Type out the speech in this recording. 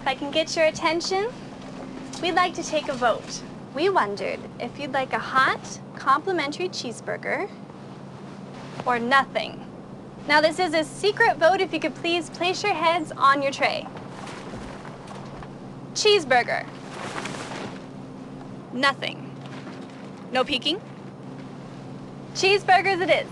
If I can get your attention, we'd like to take a vote. We wondered if you'd like a hot, complimentary cheeseburger or nothing. Now, this is a secret vote. If you could please place your heads on your tray. Cheeseburger. Nothing. No peeking? Cheeseburgers it is.